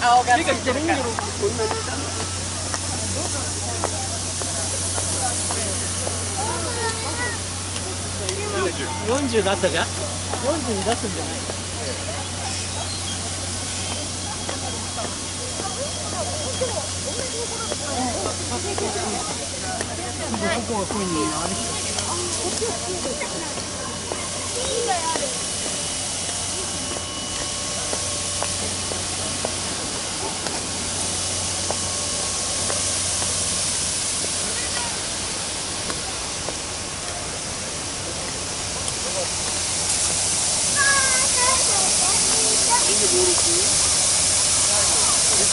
顔が手がギョロンギョロンこんなに40だったか40に出すんじゃないここはこういうのあれし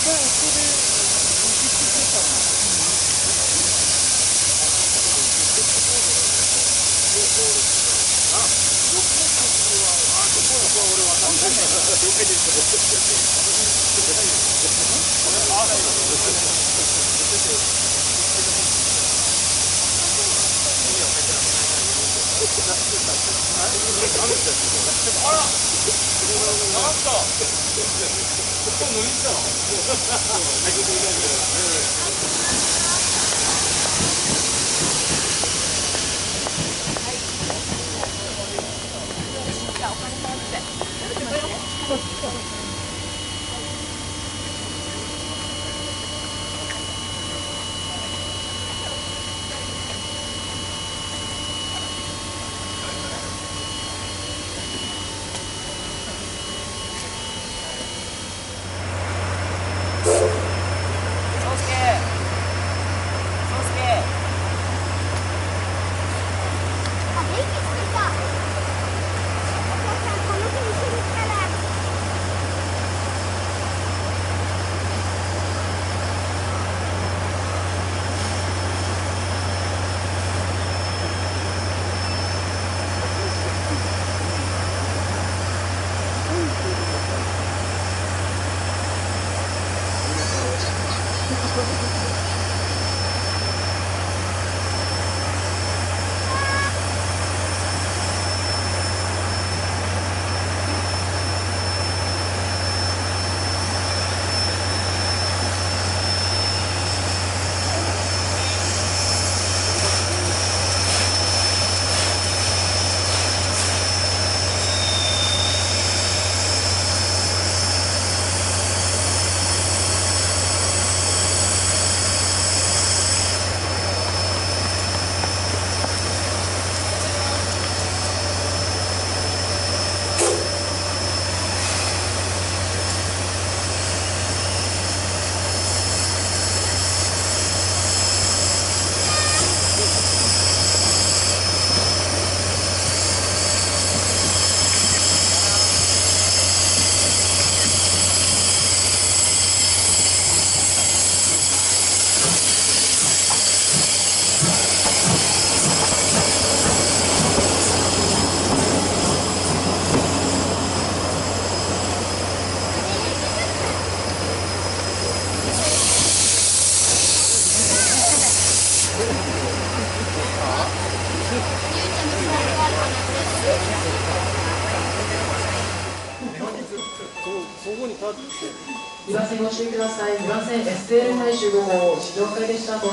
あら。もいいじゃん。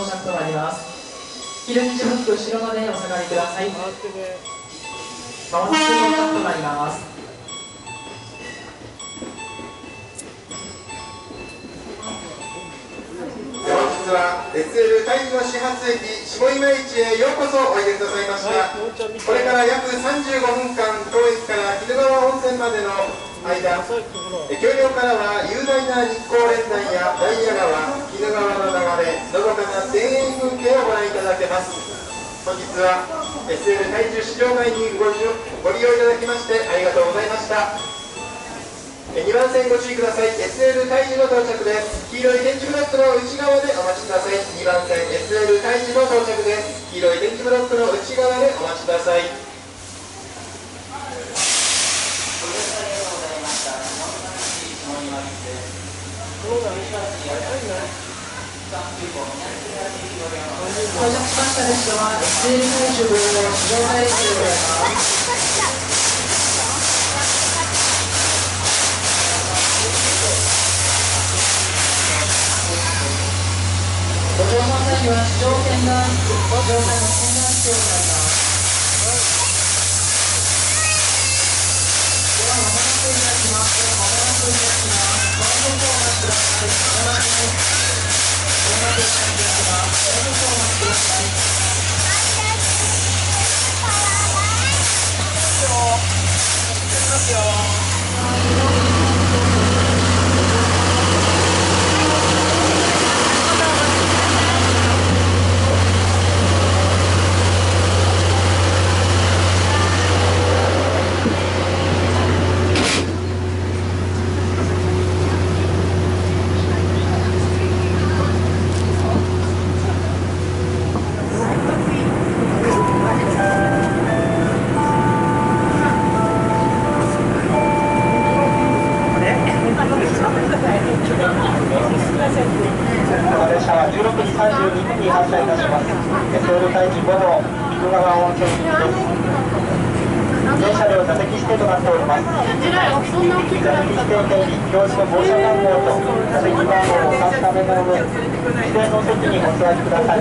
会列車到着となります。黄色いブロック後ろまでお下がりください。まもなく到着となります。本日は SL 大樹の始発駅下今市へようこそおいでくださいました、これから約35分間当駅から鬼怒川温泉までの間。橋梁からは雄大な日光連山やダイヤ川鬼怒川の流れのどかな田園風景をご覧いただけます本日は SL 大樹市場街にご利用ご利用いただきましてありがとうございました2番線ご注意ください SL 大樹の到着です黄色い電池ブロックの内側でお待ちください2番線 SL 大樹の到着です黄色い電池ブロックの内側でお待ちください到着しました列車は整理ご。乗車のには券がご乗車のしておます。なくいたします。いたします。ください。まもなくいしますのことをお待ちください列車は16時32分に発車いたします。SL 大地5号、菊川温泉行きです。全車両座席指定となっております。座席指定定に表示の号車番号と座席番号を指すための上、指定の席にお座りください。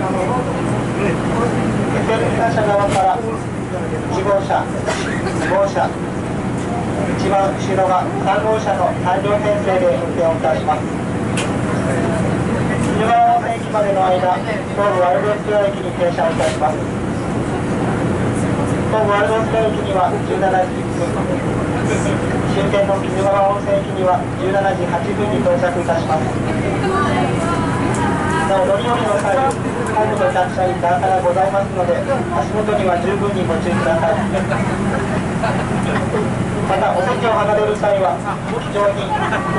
SL 東車側から1号車、2号車、一番後ろが3号車の3両編成で運転をいたします。犬川温泉駅までの間、東武ワルドスクエア駅に停車をいたします。東武ワルドスクエア駅には17時1分、終点の鬼怒川温泉駅には17時8分に到着いたします。なお乗り降りの際、ホームの着車に段差がございますので、足元には十分にご注意ください。また、お席を離れる際は、非常に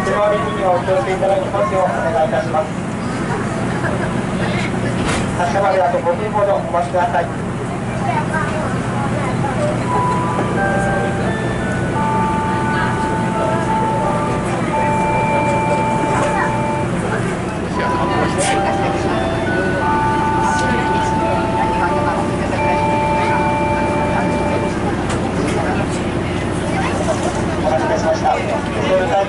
手回りにはお気をつけいただきますようお願いいたします。発車まであと5分ほどお待ちください。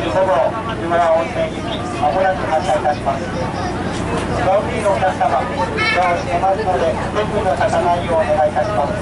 時5号、湯村温泉行き、まもなく発車いたします。ドアフリーのお客様、ドアを閉めますので、手首の立たないようお願いいたします。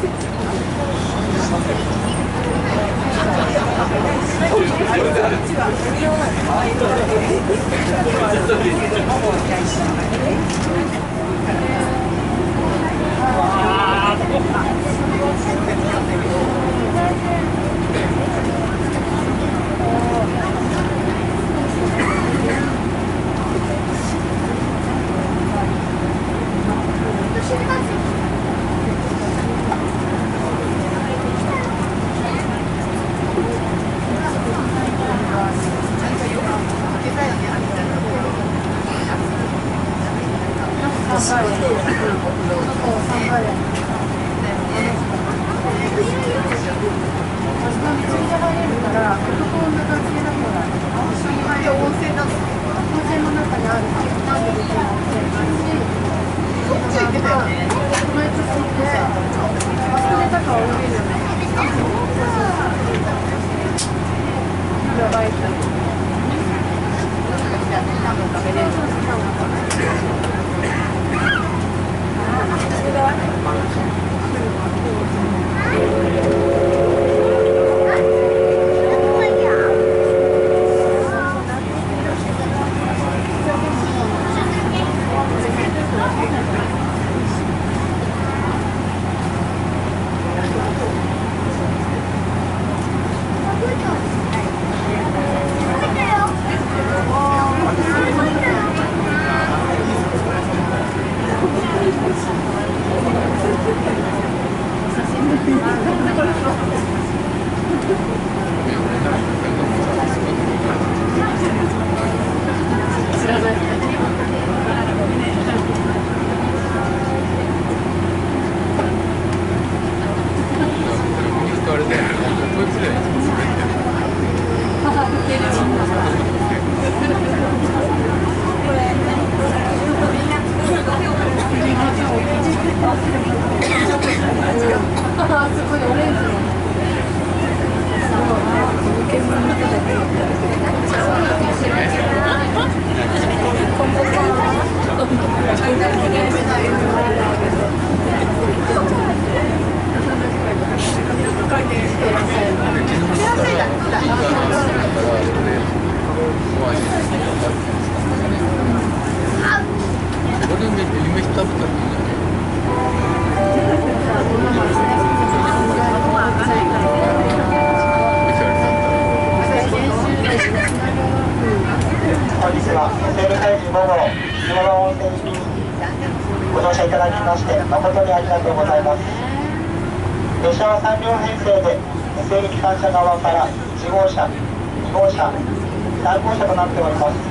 3号車となっております。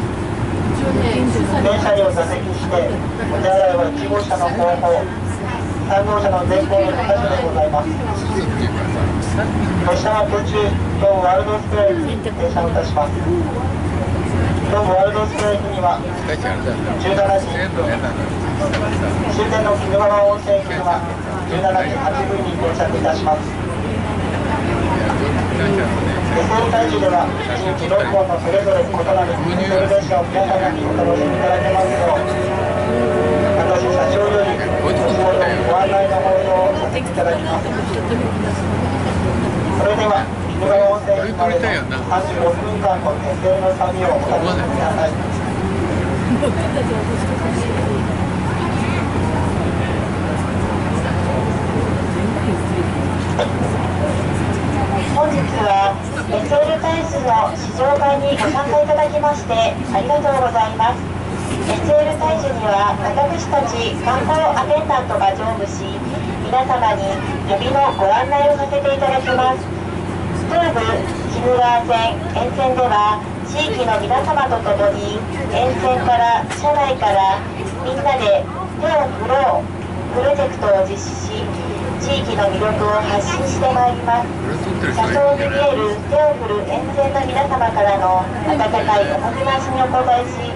全車両座席してお手洗いは1号車の後方3号車の前方の2箇所でございます。列車は途中東武ワールドスクエアに停車をいたします。東武ワールドスクエア駅には17時終点の鬼怒川温泉駅には17時8分に到着いたします。SL 会議で。は1日6本のそれぞれ異な。る SL 列車を皆様にお楽しみいただけますよう私社長より後ほどご案内の放送をさせていただきますそれでは鬼怒川温泉駅までの36分間の SL の旅をお楽しみください本日は SL タイズの試乗会にご参加いただきましてありがとうございます。SL 大樹には私たち観光アテンダントが乗務し皆様に旅のご案内をさせていただきます。東武鬼怒川線沿線では地域の皆様と共に沿線から車内からみんなで手を振ろうプロジェクトを実施し地域の魅力を発信してまいります。車窓に見える手を振る沿線の皆様からの温かいおもてなしにお応えし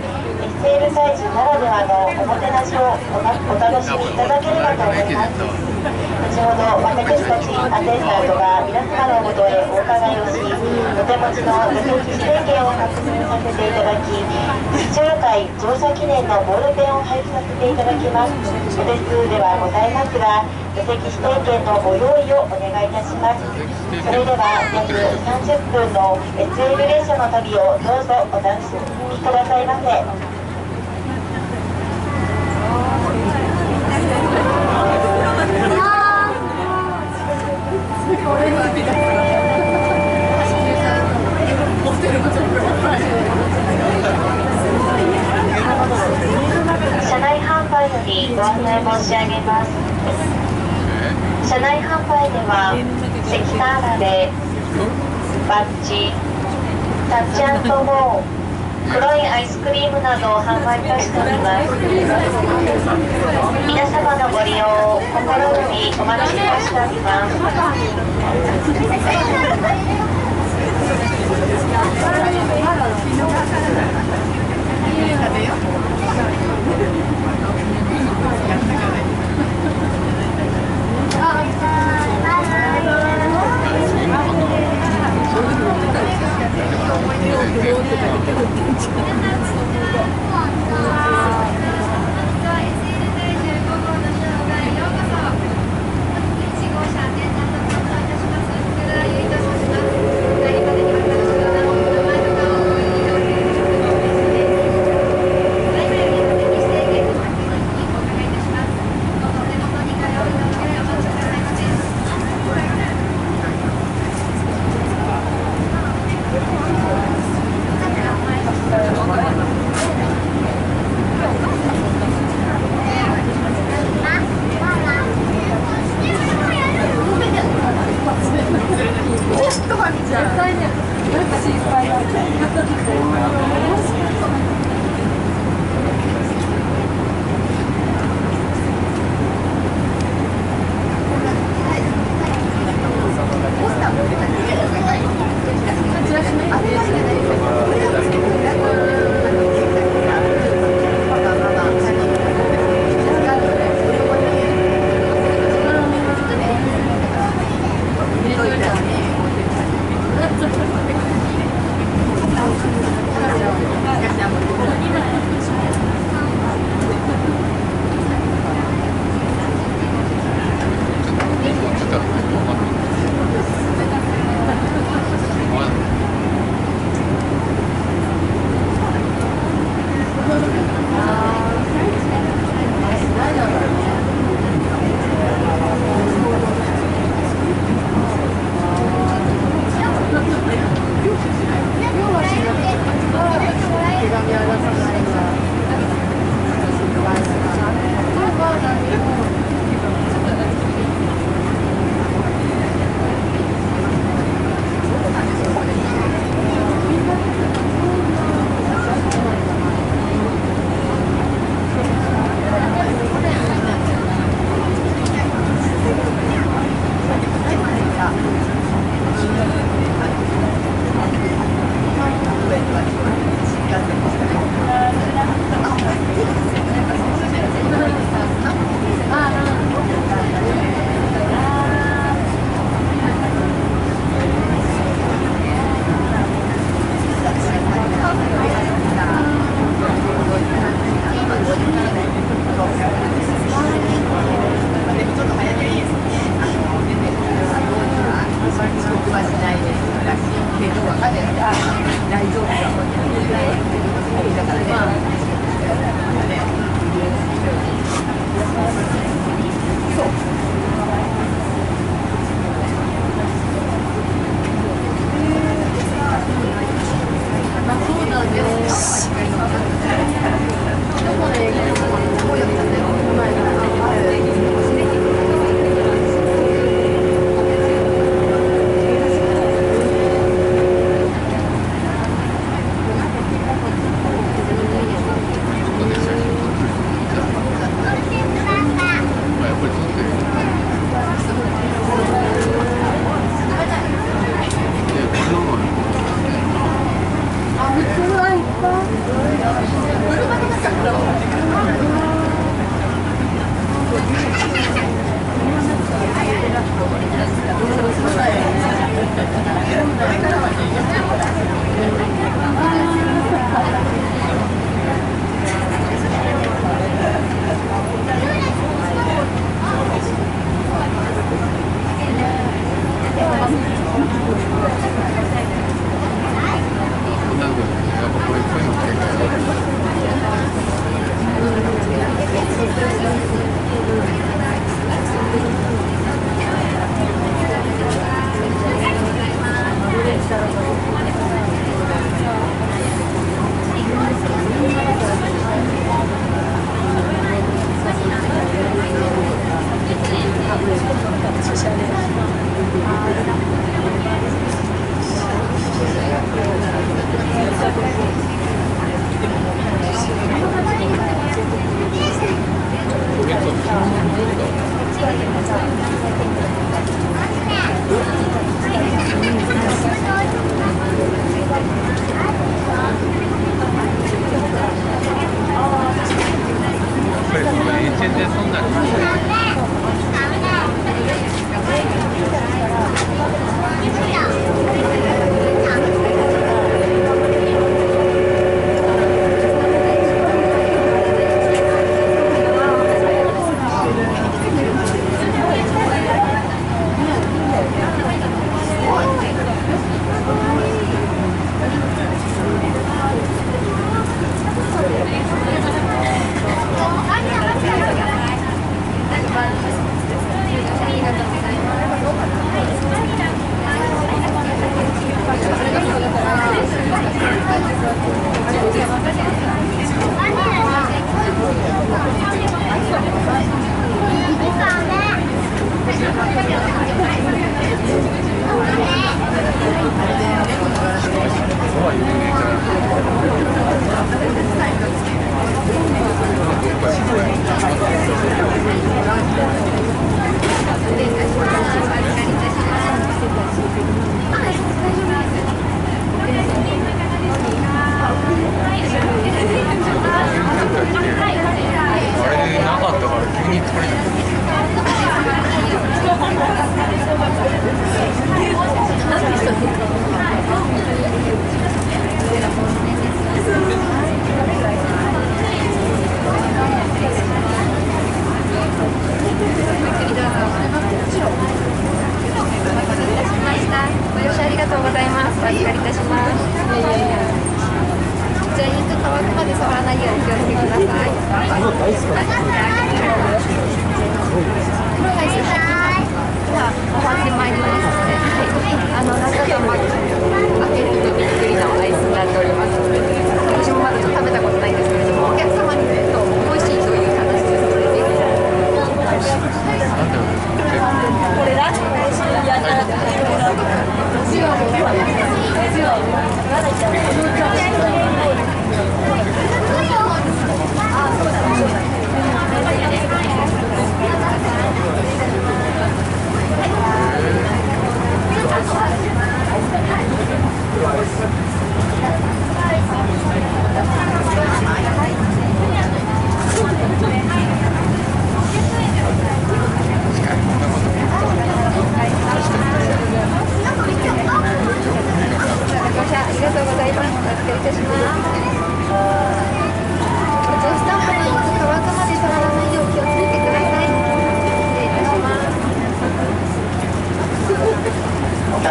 SL 大樹ならではのおもてなしをお楽しみいただければと思います。後ほど私たちアテンダントが皆様のもとへお伺いをしお手持ちの座席指定券を確認させていただき視聴会乗車記念のボールペンを配布させていただきます。お手数ではございますが座席指定券のご用意をお願いいたします。それでは約30分の SL 列車の旅をどうぞお楽しみくださいませ。車内販売よりご案内申し上げます車内販売では石炭原でバッジタッチアントゴー黒いアイスクリームなどを販売としております。皆様のご利用を心よりお待ち申しております。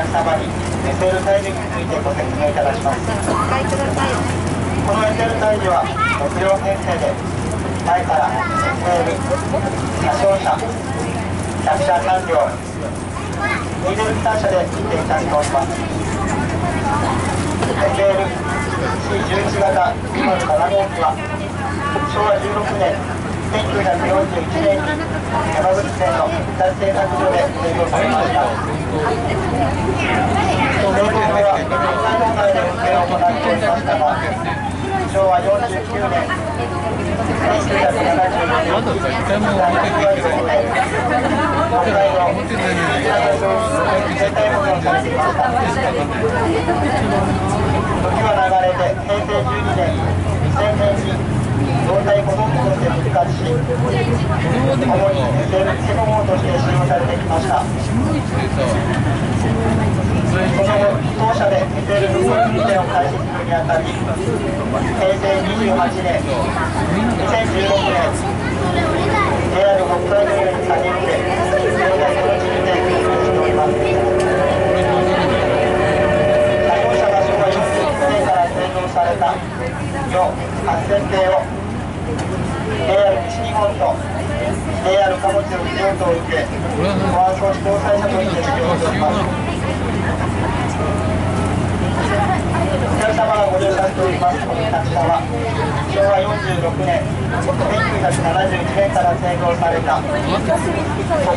様に SL タイルについてご説明いただきますお使いくださいこの SL タイルは6両編成で前から SL 車掌車客車3両ディーゼル機関車で運転いたしております。SL C11 型207号機は昭和16年1941年に山口県の日立製作所で製造されました製造では北海道内で運転を行っておりましたが昭和49年1974年に北海道自衛隊保存されていました時は流れて平成12年2000年に胴体保存機として復活し主に SL7 号として使用されてきましたその後当社で SL 復興運転を開始するにあたり平成28年2016年 JR 北海道より加入で現在この地にて運転しております作業車が昭和41年から製造された両8000系を JR 西日本と JR 貨物の事業とを受け保安装置搭載車として使用しておりますお客様がご乗車しておりますこの客車は昭和46年1971年から製造された国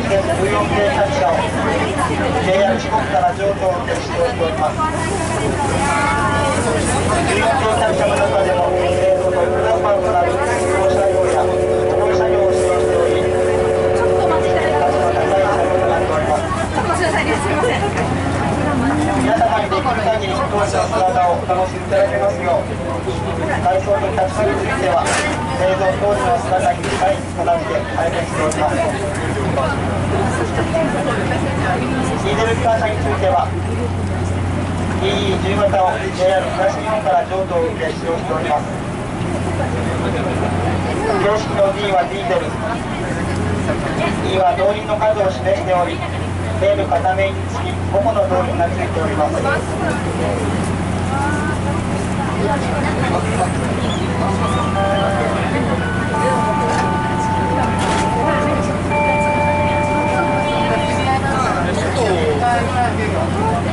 鉄14系客車を JR 四国から譲渡を受け使用しております14系車の中でも製造トップナンバーとなる高車両や重い車両を使用しており価値の高い車両となっております皆様にできる限り当社の姿をお楽しみいただけますよう外装と客車については製造当時の姿に近い形で拝見しておりますディーゼル機関車については DE10 型を JR 東日本から譲渡を受け使用しております。標識の D はディーゼル。E は動輪の数を示しておりレール片面につき5個の動輪がついております。お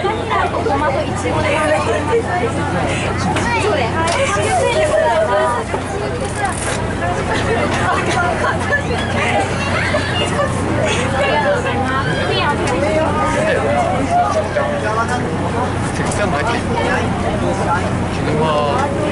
とちごでい。지금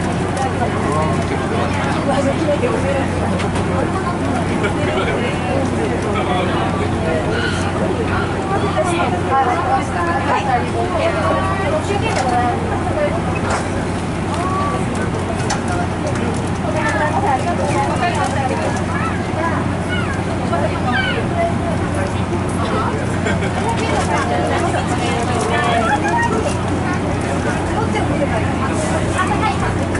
あ い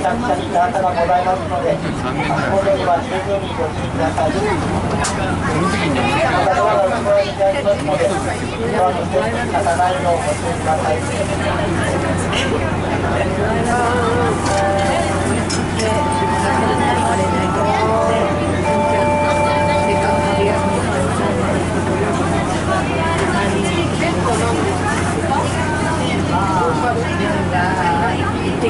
多くの客車に段差がございますので足元には十分にご注意くださいまたドアが後ろに開きますのでドアのステップに立たないようご注意ください孫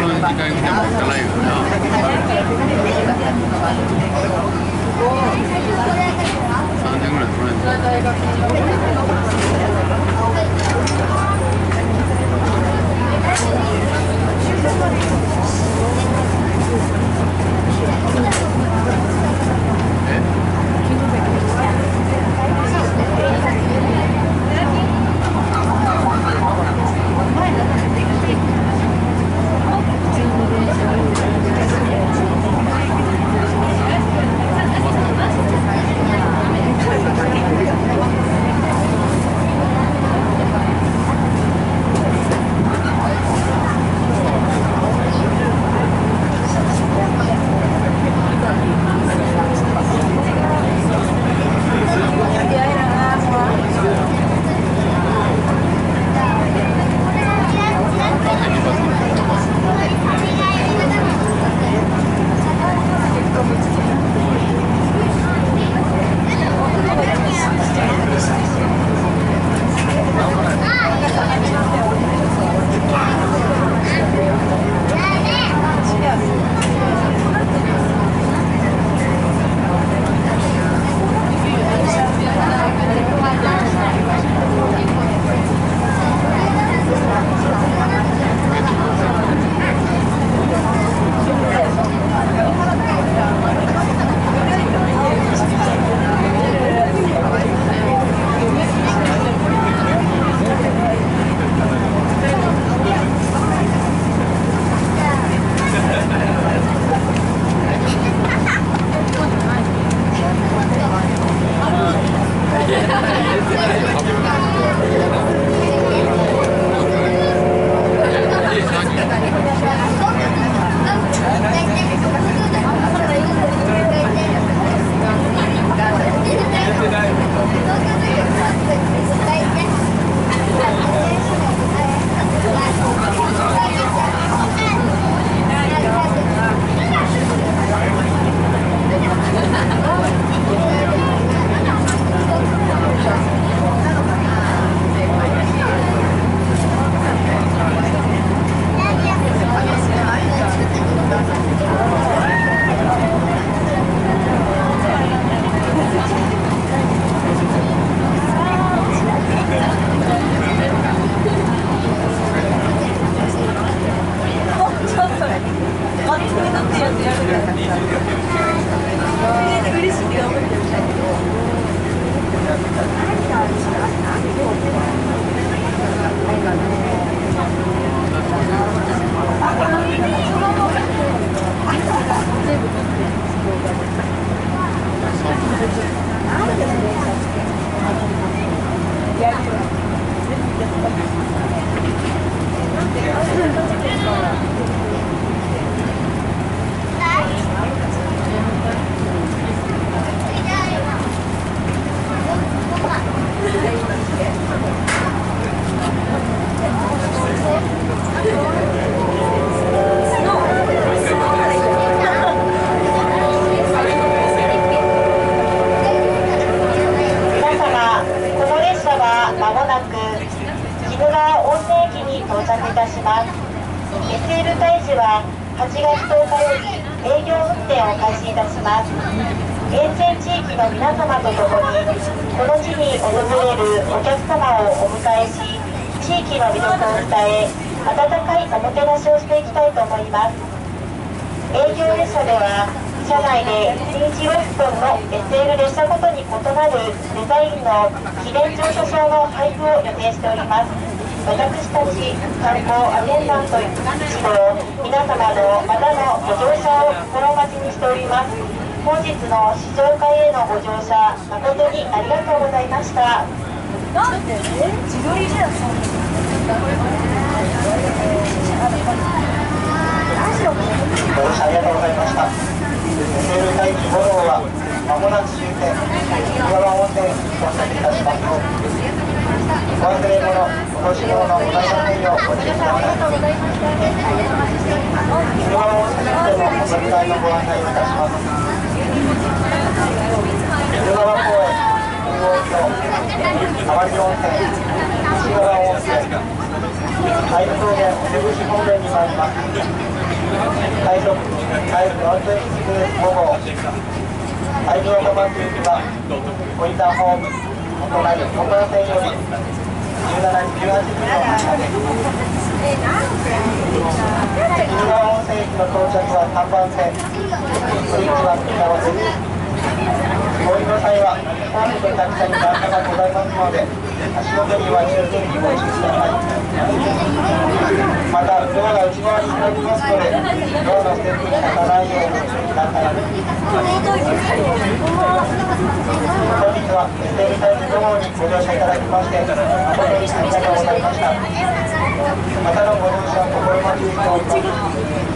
の時間来ても行かないよな。3年観光アテンダント一同皆様のまたのご乗車を心待ちにしております。本日の試乗会へのご乗車誠にありがとうございました。ご乗車ありがとうございました SL 大樹5号はまもなく終点小川温泉に到着いたしますお忘れ物お年物のございませんようご注意ください小川温泉でのお乗り換えのご案内をいたします。江戸川公園本郷町浜地温泉西川温泉大武峠瀬伏本殿に参ります快速快速安全エクスプレス5号会場玉行きは小板ホーム横断線より17時18分の発車です鬼川温泉駅の到着は3番線ブリッジは組み合わせですご利用際はホームと客車に段差がございますので足元には十分にご注意くださいまたドアが内側に開きますのでドアのステップに立たないようにご注意ください本日は SL タイム5号にご乗車いただきまして誠にありがとうございました。またのご乗車を心待ちにしております。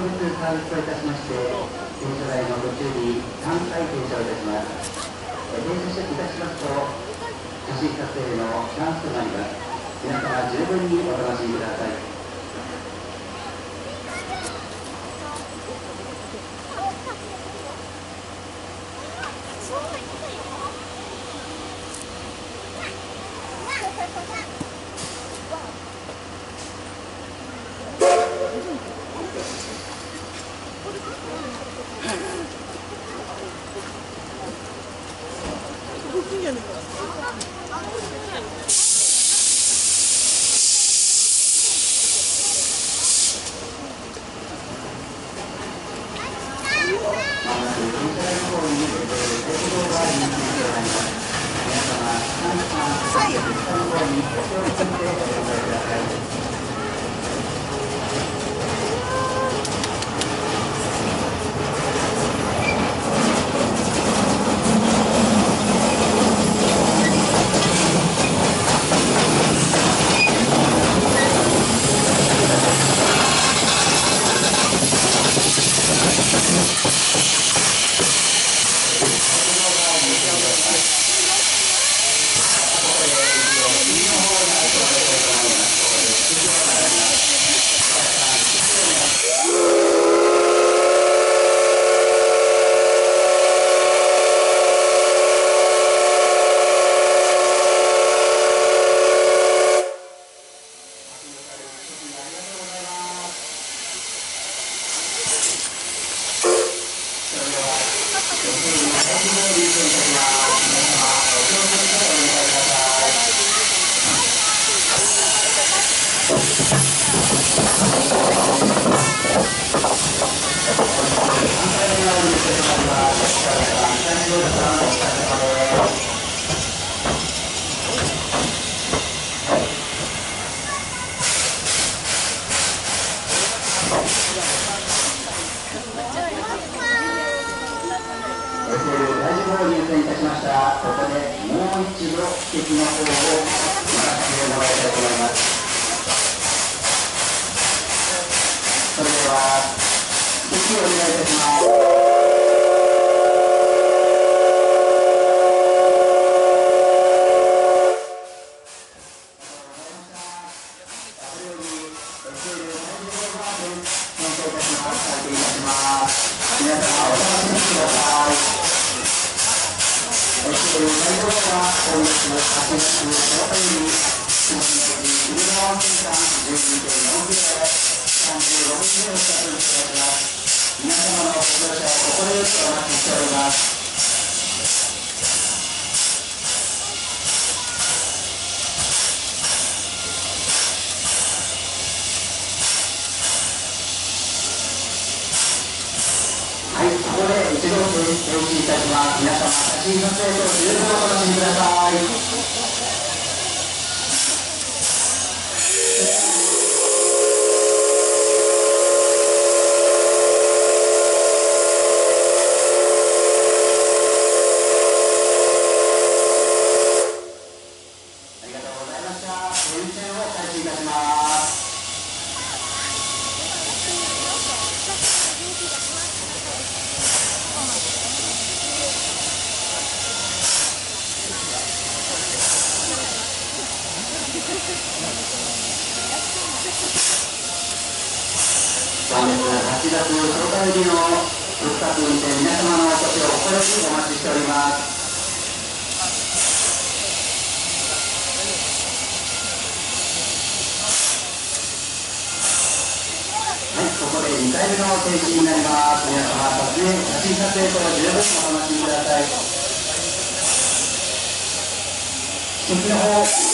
特日サービスといたしまして、停車台のご注意、3回停車をいたします。停車していたしますと、写真撮影のチャンスとなります。皆様十分にお楽しみください。ここでもう一度指摘の方を学らせてもらいたいと思います。ます。1お願いいたします。本日8月10日入りの復活にて皆様のお越しを心しお待ちしております2回目の停止になります。皆様、撮影、写真撮影十分お楽しみください。の方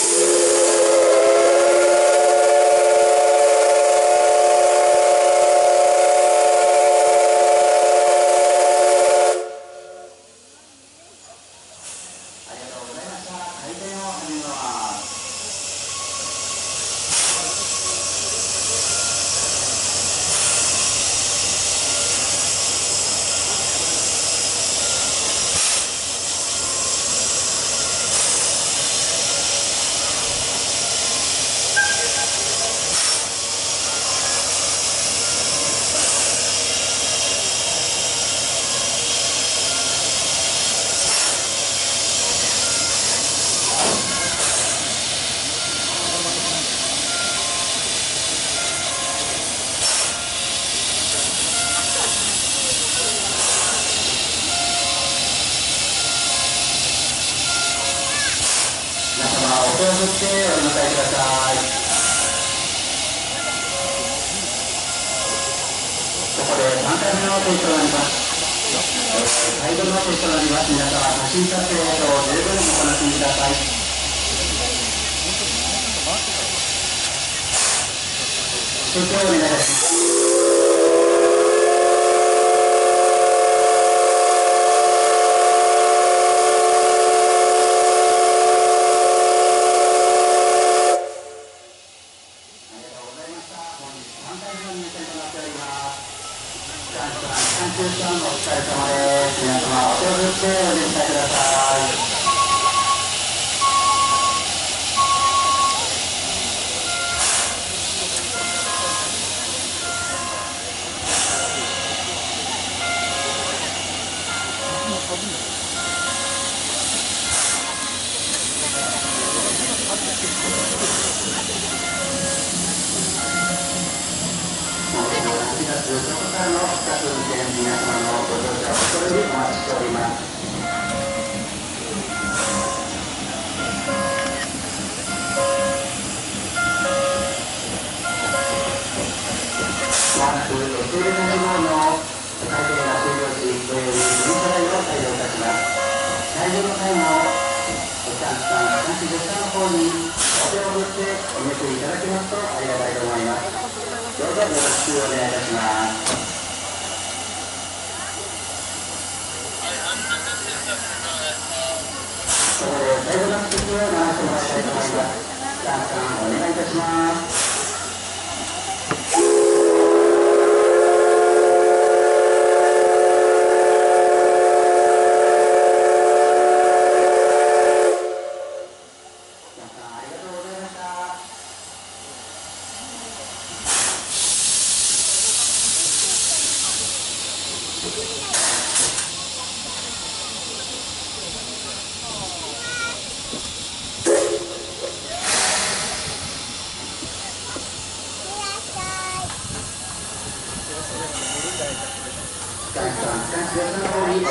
り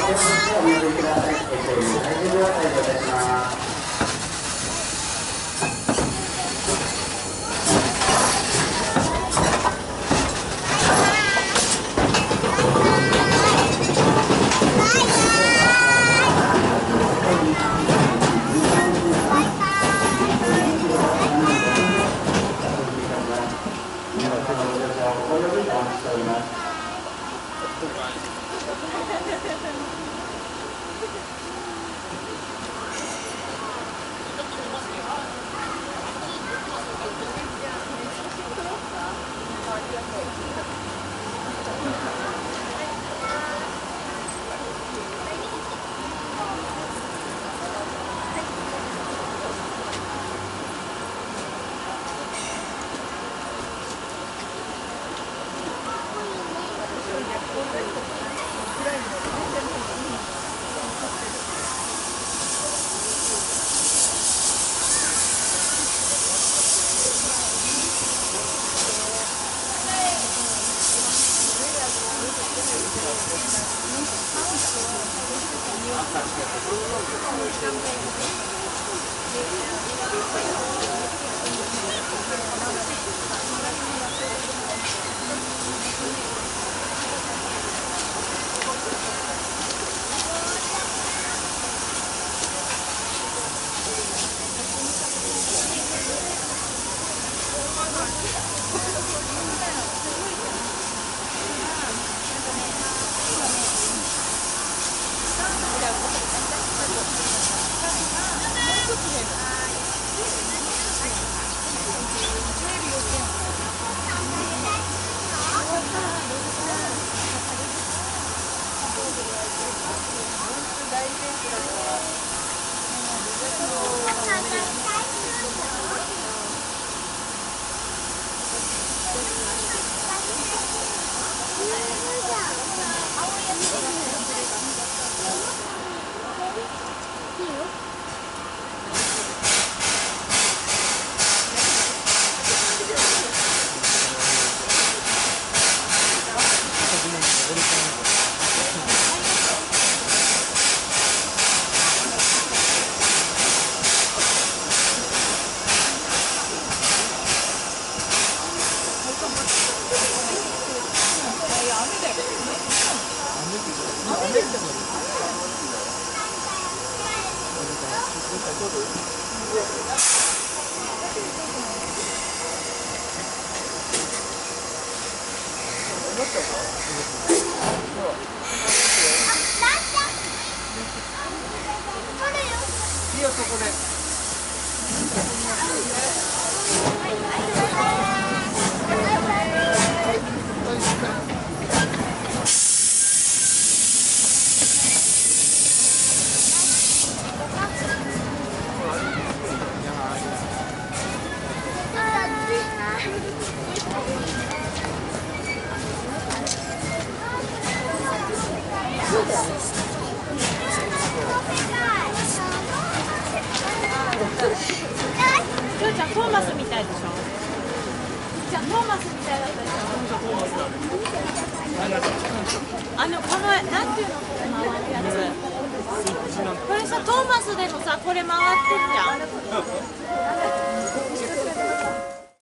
お乗りください。ご注います。